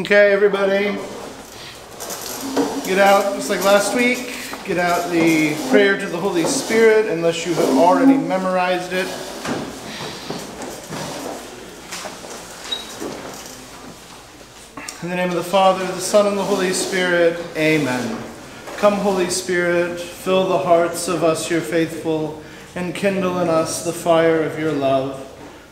Okay, everybody. Get out, just like last week, get out the prayer to the Holy Spirit unless you have already memorized it. In the name of the Father, the Son, and the Holy Spirit, amen. Come, Holy Spirit, fill the hearts of us, your faithful, and kindle in us the fire of your love.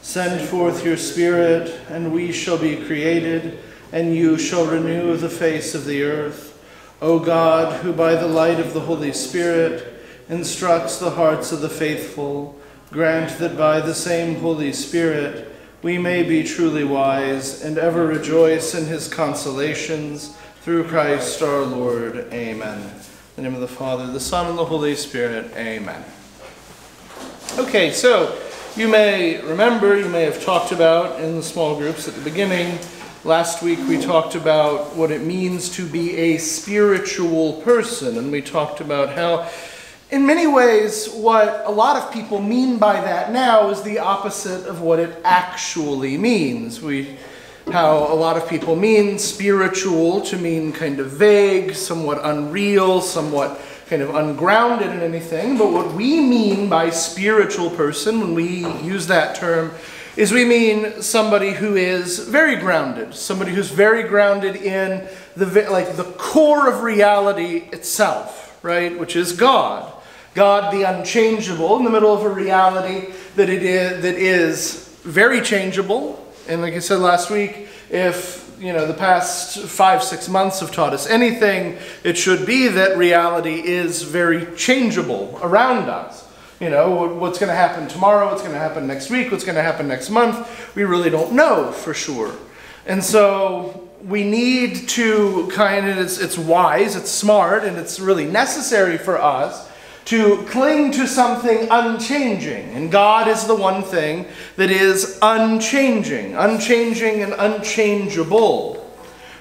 Send forth your Spirit, and we shall be created, and you shall renew the face of the earth. O God, who by the light of the Holy Spirit instructs the hearts of the faithful, grant that by the same Holy Spirit we may be truly wise and ever rejoice in his consolations through Christ our Lord. Amen. In the name of the Father, the Son, and the Holy Spirit. Amen. Okay, so you may remember, you may have talked about in the small groups at the beginning. Last week we talked about what it means to be a spiritual person, and we talked about how in many ways, what a lot of people mean by that now is the opposite of what it actually means. We, how a lot of people mean spiritual to mean kind of vague, somewhat unreal, somewhat kind of ungrounded in anything. But what we mean by spiritual person, when we use that term, is we mean somebody who is very grounded, somebody who's very grounded in the like the core of reality itself, right, which is God. God the unchangeable in the middle of a reality that it is that is very changeable. And like I said last week, if you know the past five six months have taught us anything, it should be that reality is very changeable around us. You know what's going to happen tomorrow, what's going to happen next week, what's going to happen next month. We really don't know for sure, and so we need to kind of it's, it's wise, it's smart, and it's really necessary for us to cling to something unchanging. And God is the one thing that is unchanging, unchanging and unchangeable.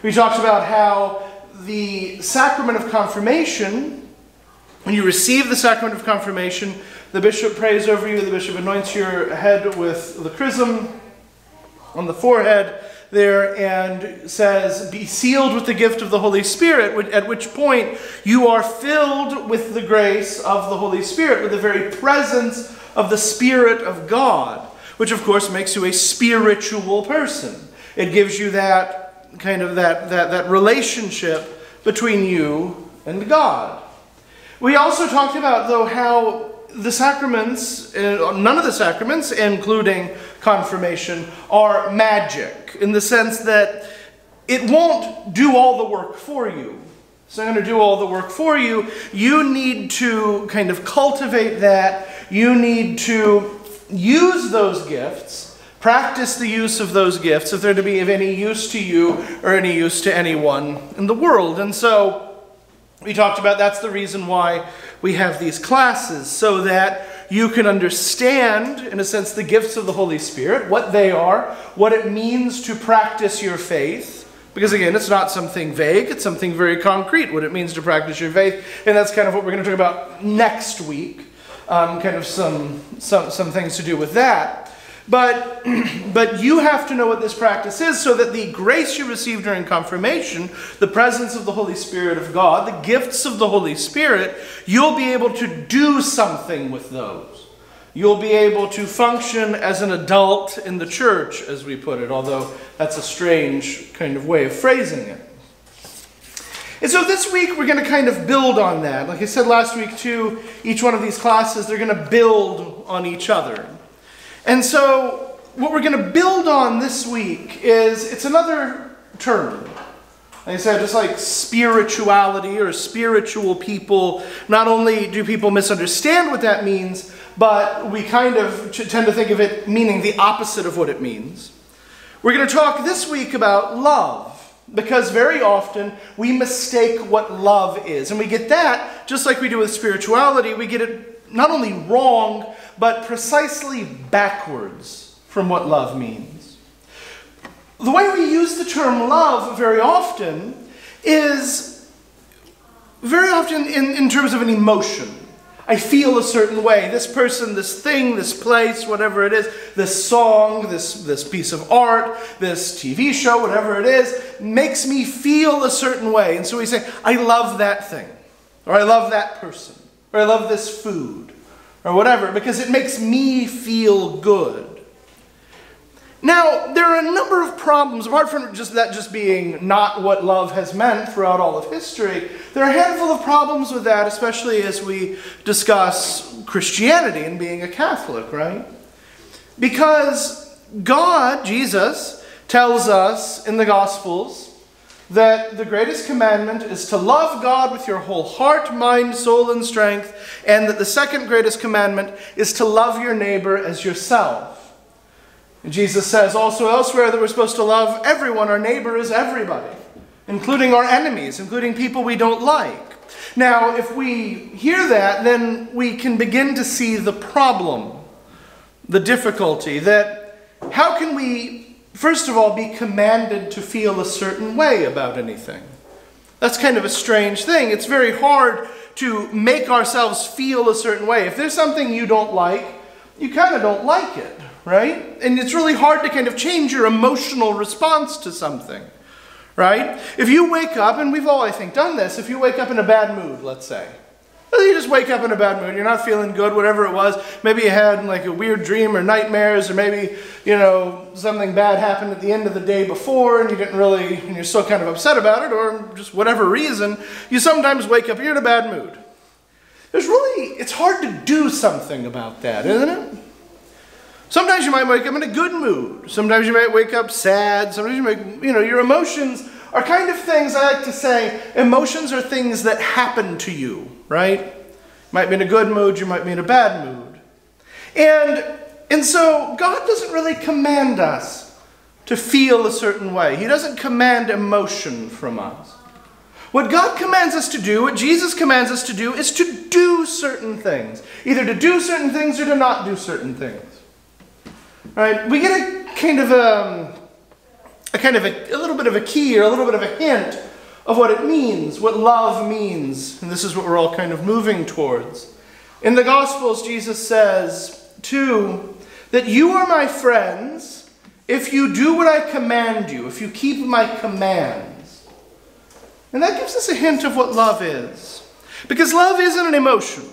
We talked about how the sacrament of confirmation, when you receive the sacrament of confirmation, the bishop prays over you, the bishop anoints your head with the chrism on the forehead there and says, Be sealed with the gift of the Holy Spirit, at which point you are filled with the grace of the Holy Spirit, with the very presence of the Spirit of God, which of course makes you a spiritual person. It gives you that kind of that, that, that relationship between you and God. We also talked about, though, how the sacraments, uh, none of the sacraments, including confirmation, are magic in the sense that it won't do all the work for you. It's not going to do all the work for you. You need to kind of cultivate that. You need to use those gifts, practice the use of those gifts if they're to be of any use to you or any use to anyone in the world. And so, we talked about that's the reason why we have these classes, so that you can understand, in a sense, the gifts of the Holy Spirit, what they are, what it means to practice your faith. Because again, it's not something vague, it's something very concrete, what it means to practice your faith. And that's kind of what we're going to talk about next week. Um, kind of some, some, some things to do with that. But, but you have to know what this practice is so that the grace you receive during confirmation, the presence of the Holy Spirit of God, the gifts of the Holy Spirit, you'll be able to do something with those. You'll be able to function as an adult in the church, as we put it, although that's a strange kind of way of phrasing it. And so this week we're going to kind of build on that. Like I said last week, too, each one of these classes, they're going to build on each other. And so, what we're going to build on this week is it's another term. Like I said, just like spirituality or spiritual people, not only do people misunderstand what that means, but we kind of tend to think of it meaning the opposite of what it means. We're going to talk this week about love. Because very often we mistake what love is. And we get that, just like we do with spirituality, we get it not only wrong, but precisely backwards from what love means. The way we use the term love very often is very often in, in terms of an emotion. I feel a certain way. This person, this thing, this place, whatever it is, this song, this, this piece of art, this TV show, whatever it is, makes me feel a certain way. And so we say, I love that thing, or I love that person, or I love this food, or whatever, because it makes me feel good. Now, there are a number of problems, apart from just that just being not what love has meant throughout all of history, there are a handful of problems with that, especially as we discuss Christianity and being a Catholic, right? Because God, Jesus, tells us in the Gospels that the greatest commandment is to love God with your whole heart, mind, soul, and strength, and that the second greatest commandment is to love your neighbor as yourself. Jesus says also elsewhere that we're supposed to love everyone. Our neighbor is everybody, including our enemies, including people we don't like. Now, if we hear that, then we can begin to see the problem, the difficulty that how can we, first of all, be commanded to feel a certain way about anything? That's kind of a strange thing. It's very hard to make ourselves feel a certain way. If there's something you don't like, you kind of don't like it right? And it's really hard to kind of change your emotional response to something, right? If you wake up, and we've all, I think, done this, if you wake up in a bad mood, let's say, you just wake up in a bad mood, you're not feeling good, whatever it was. Maybe you had like a weird dream or nightmares, or maybe, you know, something bad happened at the end of the day before and you didn't really, and you're still kind of upset about it, or just whatever reason, you sometimes wake up, you're in a bad mood. There's really, it's hard to do something about that, isn't it? Sometimes you might wake up in a good mood. Sometimes you might wake up sad. Sometimes you might, you know, your emotions are kind of things, I like to say, emotions are things that happen to you, right? You might be in a good mood, you might be in a bad mood. And, and so God doesn't really command us to feel a certain way. He doesn't command emotion from us. What God commands us to do, what Jesus commands us to do, is to do certain things. Either to do certain things or to not do certain things. Right? We get a kind of a, um, a kind of a, a little bit of a key or a little bit of a hint of what it means, what love means. And this is what we're all kind of moving towards. In the Gospels, Jesus says, too, that you are my friends if you do what I command you, if you keep my commands. And that gives us a hint of what love is. Because love isn't an emotion.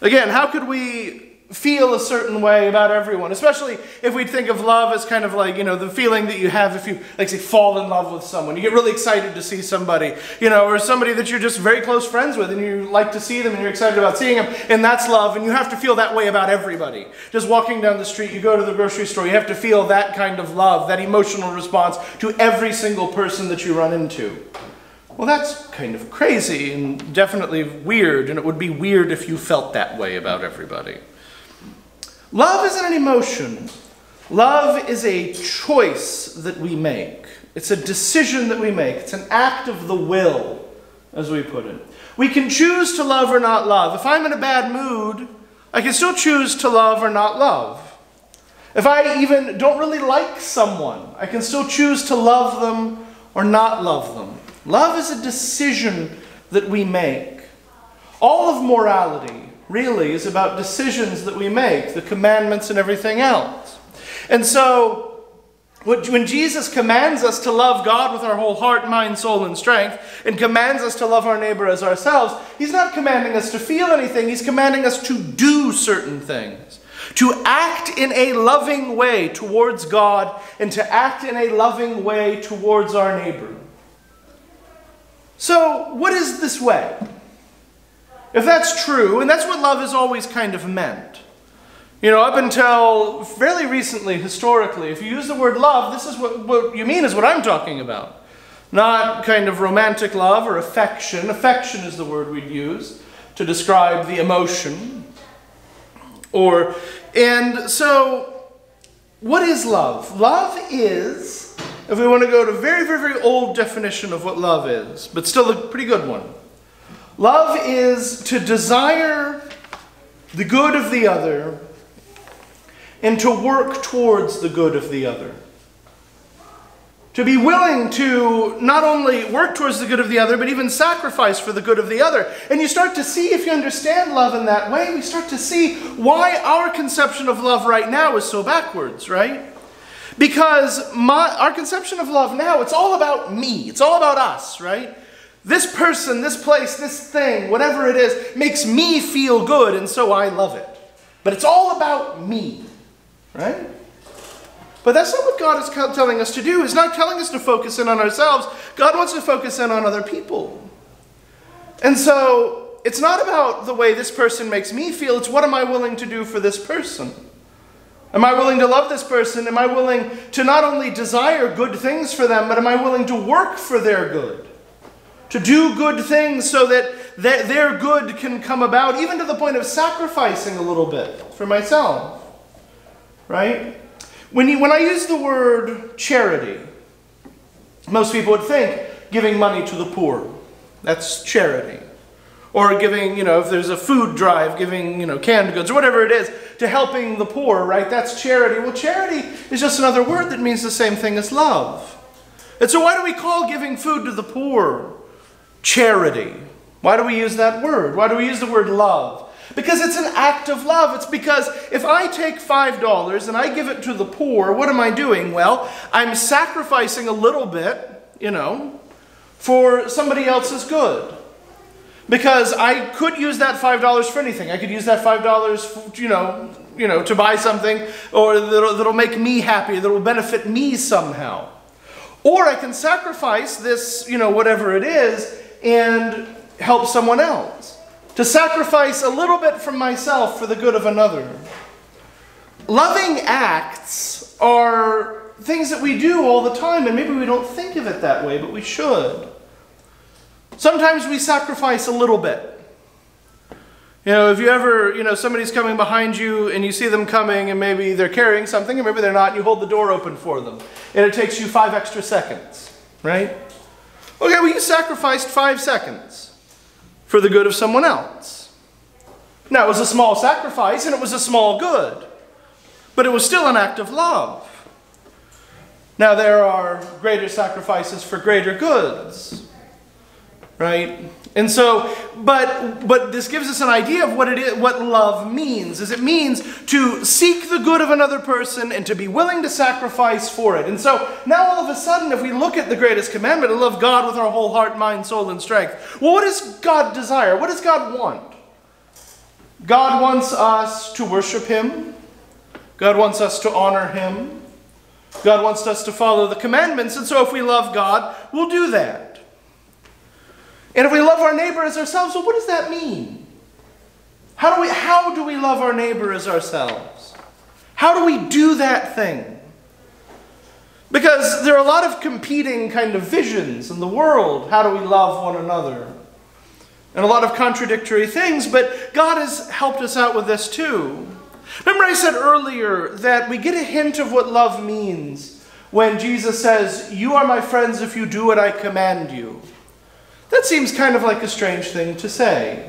Again, how could we feel a certain way about everyone, especially if we think of love as kind of like, you know, the feeling that you have if you, like, say, fall in love with someone. You get really excited to see somebody, you know, or somebody that you're just very close friends with and you like to see them and you're excited about seeing them, and that's love, and you have to feel that way about everybody. Just walking down the street, you go to the grocery store, you have to feel that kind of love, that emotional response to every single person that you run into. Well, that's kind of crazy and definitely weird, and it would be weird if you felt that way about everybody. Love isn't an emotion. Love is a choice that we make. It's a decision that we make. It's an act of the will, as we put it. We can choose to love or not love. If I'm in a bad mood, I can still choose to love or not love. If I even don't really like someone, I can still choose to love them or not love them. Love is a decision that we make. All of morality really is about decisions that we make, the commandments and everything else. And so, when Jesus commands us to love God with our whole heart, mind, soul, and strength, and commands us to love our neighbor as ourselves, He's not commanding us to feel anything, He's commanding us to do certain things. To act in a loving way towards God, and to act in a loving way towards our neighbor. So, what is this way? If that's true, and that's what love has always kind of meant. You know, up until fairly recently, historically, if you use the word love, this is what, what you mean is what I'm talking about. Not kind of romantic love or affection. Affection is the word we'd use to describe the emotion. Or, and so, what is love? Love is, if we want to go to a very, very, very old definition of what love is, but still a pretty good one. Love is to desire the good of the other and to work towards the good of the other. To be willing to not only work towards the good of the other, but even sacrifice for the good of the other. And you start to see, if you understand love in that way, we start to see why our conception of love right now is so backwards, right? Because my, our conception of love now, it's all about me. It's all about us, right? This person, this place, this thing, whatever it is, makes me feel good, and so I love it. But it's all about me, right? But that's not what God is telling us to do. He's not telling us to focus in on ourselves. God wants to focus in on other people. And so it's not about the way this person makes me feel, it's what am I willing to do for this person? Am I willing to love this person? Am I willing to not only desire good things for them, but am I willing to work for their good? To do good things so that their good can come about, even to the point of sacrificing a little bit for myself. Right? When, you, when I use the word charity, most people would think giving money to the poor. That's charity. Or giving, you know, if there's a food drive, giving, you know, canned goods or whatever it is, to helping the poor, right? That's charity. Well, charity is just another word that means the same thing as love. And so why do we call giving food to the poor charity? Why do we use that word? Why do we use the word love? Because it's an act of love. It's because if I take $5 and I give it to the poor, what am I doing? Well, I'm sacrificing a little bit, you know, for somebody else's good. Because I could use that $5 for anything. I could use that $5, you know, you know, to buy something or that'll, that'll make me happy, that'll benefit me somehow. Or I can sacrifice this, you know, whatever it is, and help someone else to sacrifice a little bit from myself for the good of another. Loving acts are things that we do all the time, and maybe we don't think of it that way, but we should. Sometimes we sacrifice a little bit. You know, if you ever, you know, somebody's coming behind you and you see them coming and maybe they're carrying something and maybe they're not, and you hold the door open for them. And it takes you five extra seconds, right? Okay, well, you sacrificed five seconds for the good of someone else. Now, it was a small sacrifice and it was a small good, but it was still an act of love. Now, there are greater sacrifices for greater goods, right? And so, but but this gives us an idea of what it is, what love means. Is it means to seek the good of another person and to be willing to sacrifice for it. And so now all of a sudden, if we look at the greatest commandment, to love God with our whole heart, mind, soul, and strength. Well, what does God desire? What does God want? God wants us to worship Him. God wants us to honor Him. God wants us to follow the commandments. And so if we love God, we'll do that. And if we love our neighbor as ourselves, well, what does that mean? How do we, how do we love our neighbor as ourselves? How do we do that thing? Because there are a lot of competing kind of visions in the world. How do we love one another? And a lot of contradictory things, but God has helped us out with this too. Remember, I said earlier that we get a hint of what love means when Jesus says, You are my friends if you do what I command you. That seems kind of like a strange thing to say.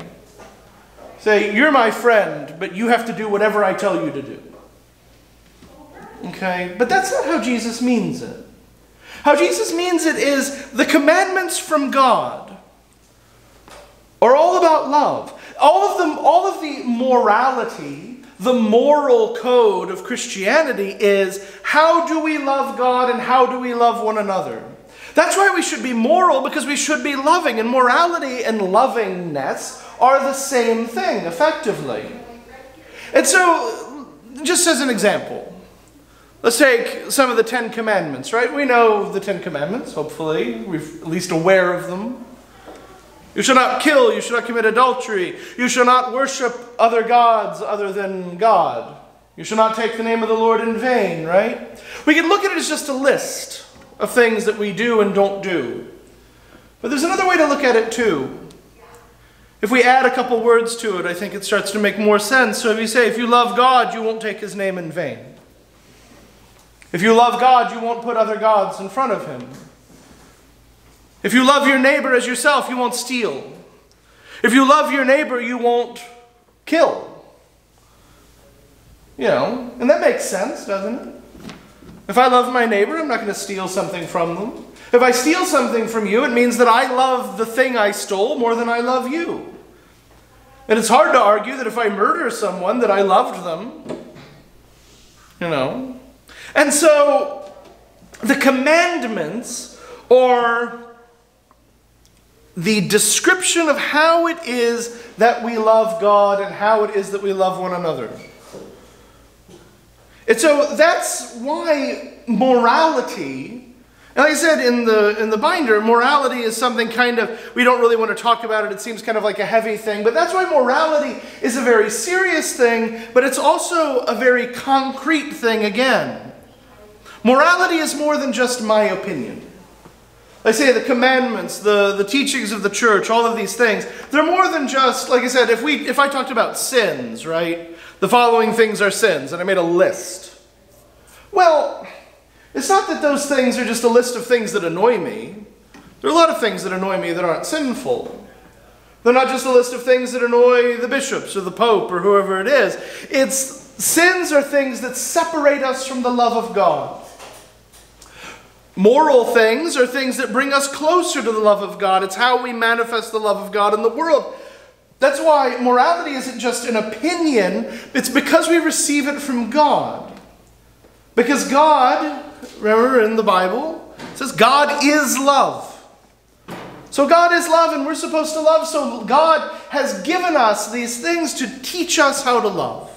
Say, you're my friend, but you have to do whatever I tell you to do. Okay? But that's not how Jesus means it. How Jesus means it is the commandments from God are all about love. All of them, all of the morality, the moral code of Christianity is how do we love God and how do we love one another? That's why we should be moral, because we should be loving. And morality and lovingness are the same thing, effectively. And so, just as an example, let's take some of the Ten Commandments, right? We know the Ten Commandments, hopefully. We're at least aware of them. You shall not kill, you shall not commit adultery, you shall not worship other gods other than God. You shall not take the name of the Lord in vain, right? We can look at it as just a list of things that we do and don't do. But there's another way to look at it too. If we add a couple words to it, I think it starts to make more sense. So if you say, if you love God, you won't take his name in vain. If you love God, you won't put other gods in front of him. If you love your neighbor as yourself, you won't steal. If you love your neighbor, you won't kill. You know, and that makes sense, doesn't it? If I love my neighbor, I'm not going to steal something from them. If I steal something from you, it means that I love the thing I stole more than I love you. And it's hard to argue that if I murder someone that I loved them. You know? And so the commandments or the description of how it is that we love God and how it is that we love one another. And so that's why morality and like I said in the in the binder, morality is something kind of we don't really want to talk about it. It seems kind of like a heavy thing, but that's why morality is a very serious thing, but it's also a very concrete thing again. Morality is more than just my opinion. I say the commandments, the, the teachings of the church, all of these things, they're more than just, like I said, if we if I talked about sins, right? The following things are sins, and I made a list. Well, it's not that those things are just a list of things that annoy me. There are a lot of things that annoy me that aren't sinful. They're not just a list of things that annoy the bishops or the pope or whoever it is. It's sins are things that separate us from the love of God. Moral things are things that bring us closer to the love of God. It's how we manifest the love of God in the world. That's why morality isn't just an opinion, it's because we receive it from God. Because God remember in the Bible? Says God is love. So God is love and we're supposed to love. So God has given us these things to teach us how to love.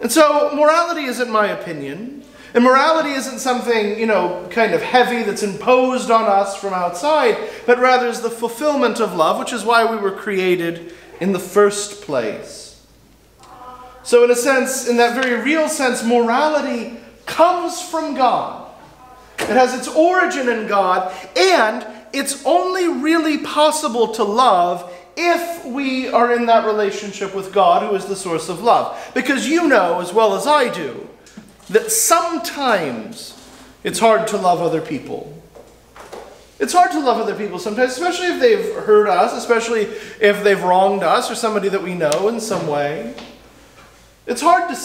And so morality isn't my opinion. And morality isn't something, you know, kind of heavy that's imposed on us from outside, but rather is the fulfillment of love, which is why we were created in the first place. So, in a sense, in that very real sense, morality comes from God. It has its origin in God, and it's only really possible to love if we are in that relationship with God, who is the source of love. Because you know, as well as I do, that sometimes it's hard to love other people. It's hard to love other people sometimes, especially if they've hurt us, especially if they've wronged us or somebody that we know in some way. It's hard to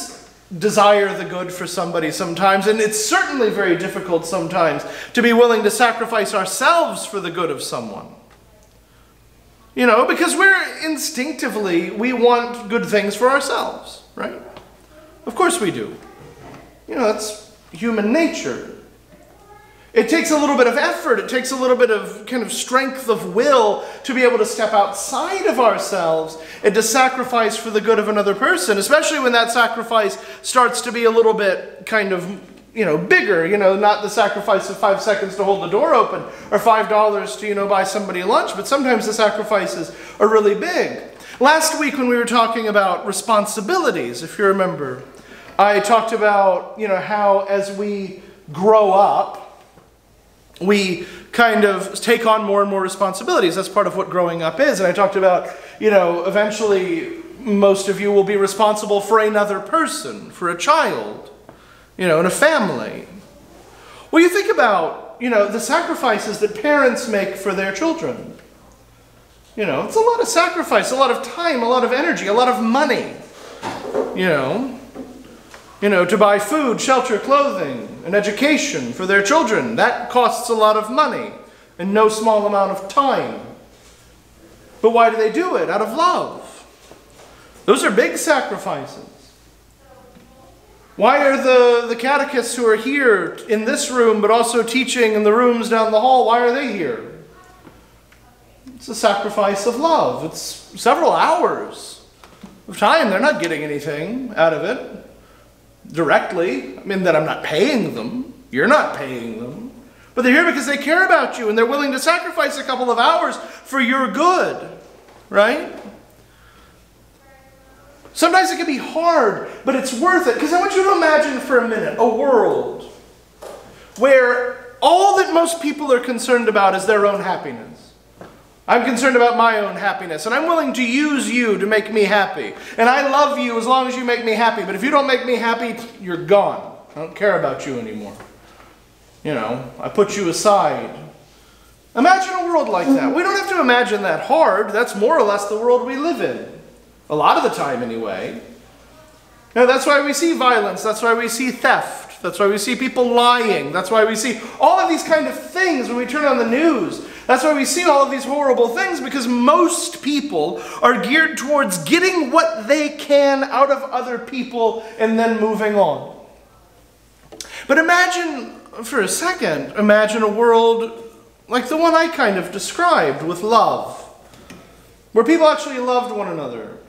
desire the good for somebody sometimes, and it's certainly very difficult sometimes to be willing to sacrifice ourselves for the good of someone. You know, because we're instinctively, we want good things for ourselves, right? Of course we do. You know, that's human nature. It takes a little bit of effort, it takes a little bit of kind of strength of will to be able to step outside of ourselves and to sacrifice for the good of another person, especially when that sacrifice starts to be a little bit kind of, you know, bigger, you know, not the sacrifice of five seconds to hold the door open or five dollars to, you know, buy somebody lunch, but sometimes the sacrifices are really big. Last week when we were talking about responsibilities, if you remember, I talked about, you know, how as we grow up, we kind of take on more and more responsibilities. That's part of what growing up is. And I talked about, you know, eventually most of you will be responsible for another person, for a child, you know, in a family. Well, you think about, you know, the sacrifices that parents make for their children. You know, it's a lot of sacrifice, a lot of time, a lot of energy, a lot of money. You know, you know, to buy food, shelter, clothing, and education for their children. That costs a lot of money and no small amount of time. But why do they do it? Out of love. Those are big sacrifices. Why are the, the catechists who are here in this room, but also teaching in the rooms down the hall, why are they here? It's a sacrifice of love. It's several hours of time. They're not getting anything out of it directly. I mean, that I'm not paying them. You're not paying them. But they're here because they care about you and they're willing to sacrifice a couple of hours for your good, right? Sometimes it can be hard, but it's worth it. Because I want you to imagine for a minute a world where all that most people are concerned about is their own happiness. I'm concerned about my own happiness, and I'm willing to use you to make me happy. And I love you as long as you make me happy, but if you don't make me happy, you're gone. I don't care about you anymore. You know, I put you aside. Imagine a world like that. We don't have to imagine that hard. That's more or less the world we live in. A lot of the time, anyway. Now, that's why we see violence. That's why we see theft. That's why we see people lying. That's why we see all of these kind of things when we turn on the news. That's why we see all of these horrible things because most people are geared towards getting what they can out of other people and then moving on. But imagine for a second, imagine a world like the one I kind of described with love, where people actually loved one another,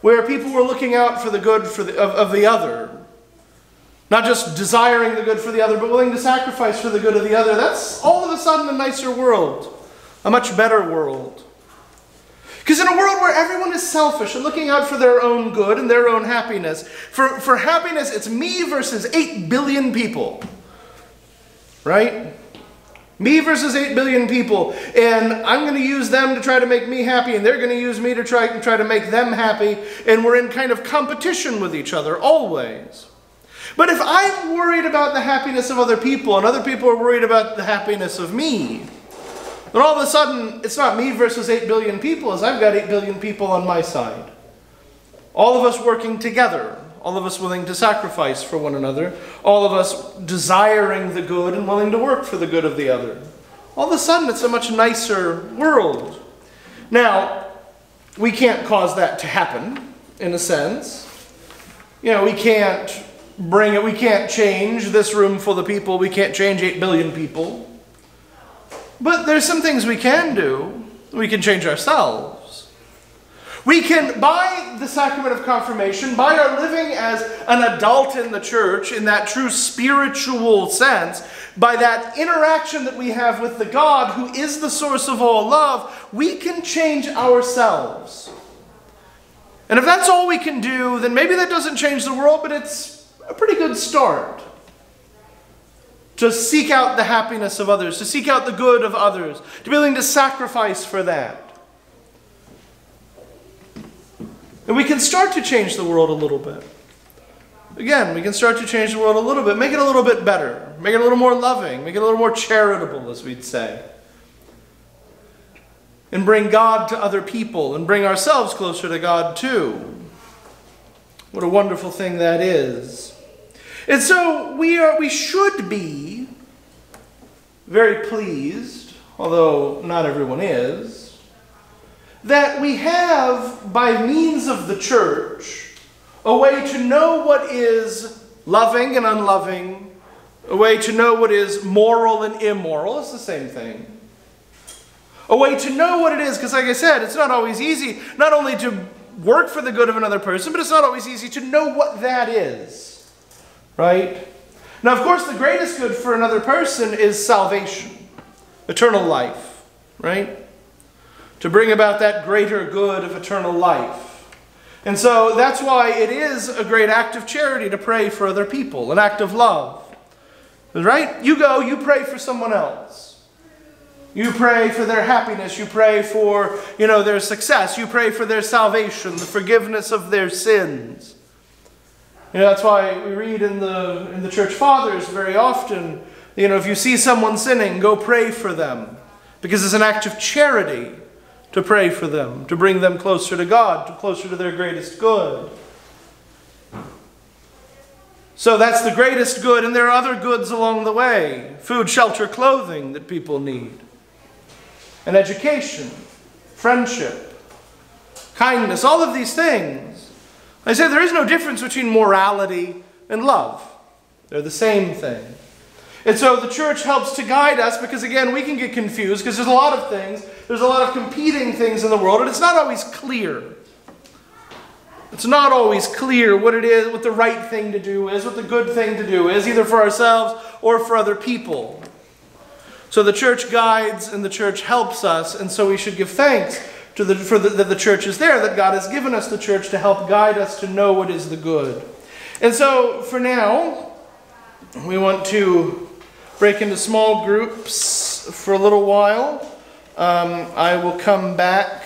where people were looking out for the good for the, of, of the other, not just desiring the good for the other, but willing to sacrifice for the good of the other. That's all of a sudden a nicer world, a much better world. Because in a world where everyone is selfish and looking out for their own good and their own happiness, for, for happiness, it's me versus 8 billion people. Right? Me versus 8 billion people. And I'm going to use them to try to make me happy, and they're going to use me to try, to try to make them happy. And we're in kind of competition with each other, always. But if I'm worried about the happiness of other people, and other people are worried about the happiness of me, then all of a sudden, it's not me versus 8 billion people, as I've got 8 billion people on my side. All of us working together all of us willing to sacrifice for one another, all of us desiring the good and willing to work for the good of the other. All of a sudden, it's a much nicer world. Now, we can't cause that to happen, in a sense. You know, we can't bring it, we can't change this room full of people, we can't change 8 billion people. But there's some things we can do. We can change ourselves. We can, by the sacrament of confirmation, by our living as an adult in the church, in that true spiritual sense, by that interaction that we have with the God who is the source of all love, we can change ourselves. And if that's all we can do, then maybe that doesn't change the world, but it's a pretty good start. To seek out the happiness of others, to seek out the good of others, to be willing to sacrifice for that. And we can start to change the world a little bit. Again, we can start to change the world a little bit, make it a little bit better, make it a little more loving, make it a little more charitable, as we'd say. And bring God to other people and bring ourselves closer to God too. What a wonderful thing that is. And so we are we should be very pleased, although not everyone is, that we have, by means of the church, a way to know what is loving and unloving, a way to know what is moral and immoral. It's the same thing. A way to know what it is, because, like I said, it's not always easy not only to work for the good of another person, but it's not always easy to know what that is. Right? Now, of course, the greatest good for another person is salvation, eternal life. Right? to bring about that greater good of eternal life. And so that's why it is a great act of charity to pray for other people, an act of love. Right? You go, you pray for someone else. You pray for their happiness. You pray for, you know, their success. You pray for their salvation, the forgiveness of their sins. You know, that's why we read in the, in the church fathers very often, you know, if you see someone sinning, go pray for them. Because it's an act of charity to pray for them, to bring them closer to God, to closer to their greatest good. So that's the greatest good, and there are other goods along the way food, shelter, clothing that people need, and education, friendship, kindness, all of these things. I say there is no difference between morality and love, they're the same thing. And so the church helps to guide us because, again, we can get confused because there's a lot of things, there's a lot of competing things in the world, and it's not always clear. It's not always clear what it is, what the right thing to do is, what the good thing to do is, either for ourselves or for other people. So the church guides and the church helps us, and so we should give thanks to the, for the, that the church is there, that God has given us the church to help guide us to know what is the good. And so for now, we want to break into small groups for a little while. Um, I will come back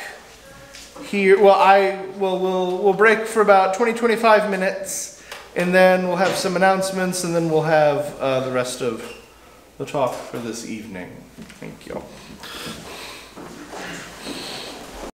here. Well, I will we'll, we'll break for about 20, 25 minutes, and then we'll have some announcements, and then we'll have uh, the rest of the talk for this evening. Thank you.